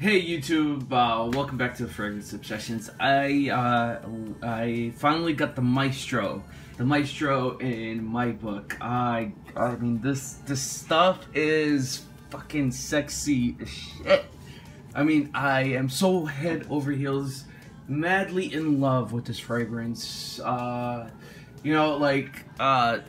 Hey YouTube, uh, welcome back to Fragrance Obsessions. I uh, I finally got the Maestro, the Maestro in my book. I I mean this this stuff is fucking sexy as shit. I mean I am so head over heels, madly in love with this fragrance. Uh, you know like uh,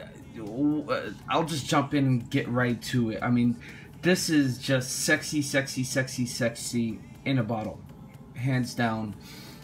I'll just jump in and get right to it. I mean this is just sexy, sexy, sexy, sexy in a bottle, hands down.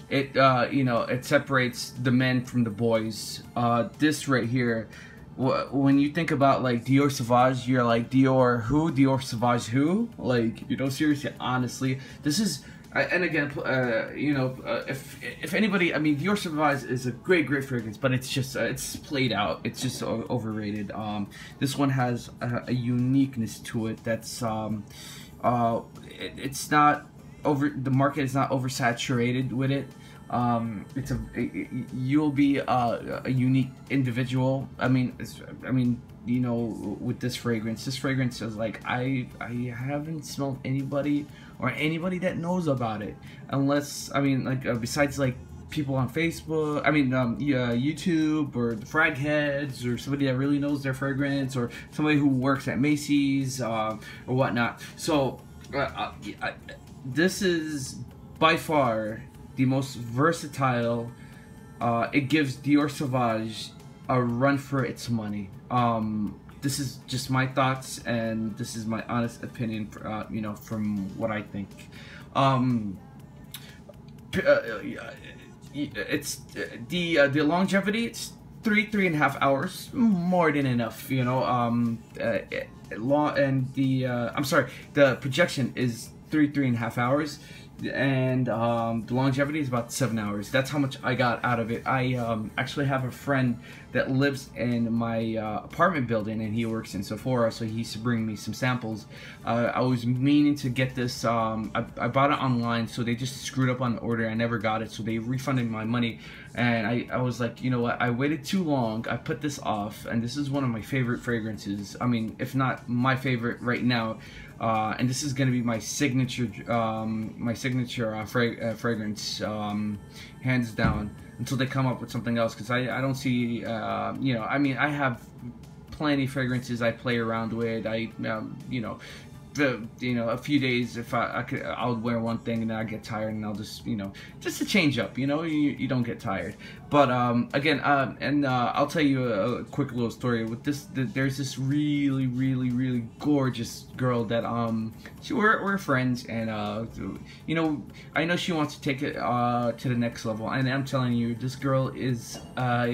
It uh, you know it separates the men from the boys. Uh, this right here, when you think about like Dior Sauvage, you're like Dior who? Dior Sauvage who? Like you know seriously, honestly, this is and again, uh, you know, uh, if if anybody, I mean, Dior Sauvage is a great, great fragrance, but it's just uh, it's played out. It's just overrated. Um, this one has a, a uniqueness to it that's um, uh, it, it's not over. The market is not oversaturated with it. Um, it's a it, you'll be a, a unique individual. I mean, I mean, you know, with this fragrance, this fragrance is like I I haven't smelled anybody or anybody that knows about it unless I mean like uh, besides like people on Facebook, I mean um, yeah, YouTube or the frag heads or somebody that really knows their fragrance or somebody who works at Macy's uh, or whatnot. So uh, uh I, this is by far the most versatile. Uh, it gives Dior Sauvage a run for its money. Um, this is just my thoughts and this is my honest opinion uh, you know from what I think um, uh, uh it's uh, the uh, the longevity it's three three and a half hours more than enough you know um uh, long and the I'm sorry the projection is three three and a half hours and um, the longevity is about seven hours. That's how much I got out of it. I um, actually have a friend that lives in my uh, apartment building, and he works in Sephora, so he used to bring me some samples. Uh, I was meaning to get this. Um, I, I, bought it online, so they just screwed up on the order. I never got it, so they refunded my money. And I, I was like, you know what? I waited too long. I put this off, and this is one of my favorite fragrances. I mean, if not my favorite right now. Uh, and this is going to be my signature, um, my signature uh, fra uh, fragrance, um, hands down, until they come up with something else. Because I, I don't see, uh, you know, I mean, I have plenty fragrances I play around with. I, um, you know, you know, a few days if I, I could, I'll wear one thing and then I get tired and I'll just, you know, just to change up, you know, you, you don't get tired. But um, again, uh, and uh, I'll tell you a, a, quick little story with this. The, there's this really, really, really gorgeous girl that um, she we're, we're friends and uh, you know, I know she wants to take it uh to the next level, and I'm telling you, this girl is uh,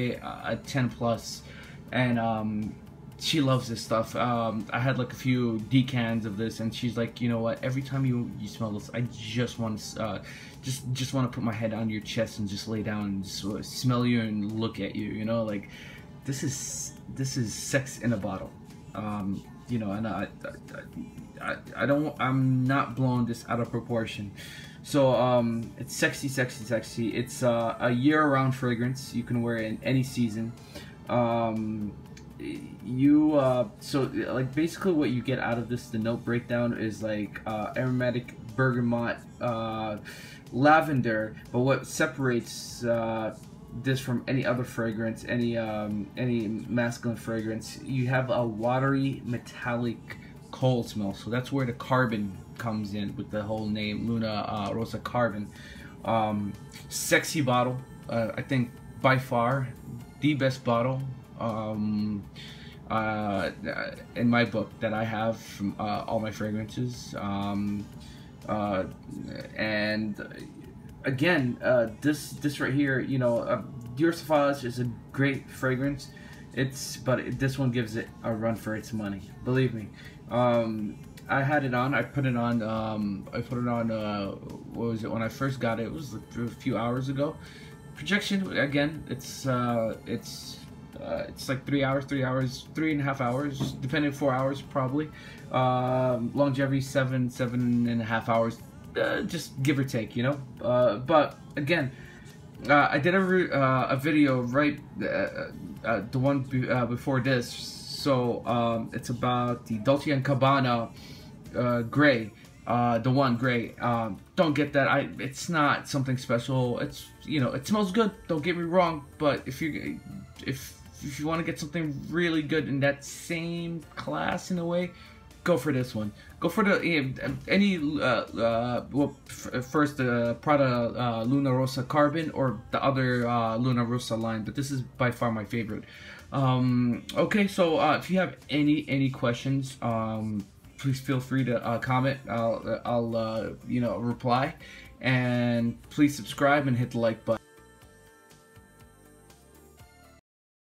a 10 plus, and um she loves this stuff. Um, I had like a few decants of this, and she's like, you know what? Every time you you smell this, I just want to uh, just just want to put my head on your chest and just lay down and just smell you and look at you. You know, like this is this is sex in a bottle. Um, you know, and I, I, I, I don't I'm not blowing this out of proportion. So um, it's sexy, sexy, sexy. It's uh, a year-round fragrance. You can wear it in any season. Um, you uh, so like basically what you get out of this the note breakdown is like uh, aromatic bergamot uh, lavender but what separates uh, this from any other fragrance any um, any masculine fragrance you have a watery metallic coal smell. So that's where the carbon comes in with the whole name Luna uh, Rossa Carbon. Um, sexy bottle uh, I think by far the best bottle um, uh, in my book that I have from uh, all my fragrances. Um, uh, and again, uh, this this right here, you know, uh, Dior Sauvage is a great fragrance. It's but this one gives it a run for its money. Believe me. Um, I had it on. I put it on. Um, I put it on. Uh, what was it when I first got it? It was a few hours ago. Projection again. It's uh, it's uh, it's like three hours, three hours, three and a half hours, depending four hours probably. Um, longevity seven, seven and a half hours, uh, just give or take, you know. Uh, but again, uh, I did a uh, a video right, uh, the one be before this. So um, it's about the Dolce and Gabbana gray the one gray. Um, don't get that. I it's not something special. It's you know it smells good. Don't get me wrong. But if you if if you want to get something really good in that same class in a way, go for this one. Go for the any uh, uh, well first the uh, Prada uh, Luna Rossa Carbon or the other uh, Luna Rossa line, but this is by far my favorite. Um, okay, so uh, if you have any any questions, um, please feel free to uh, comment. I'll I'll uh, you know reply, and please subscribe and hit the like button.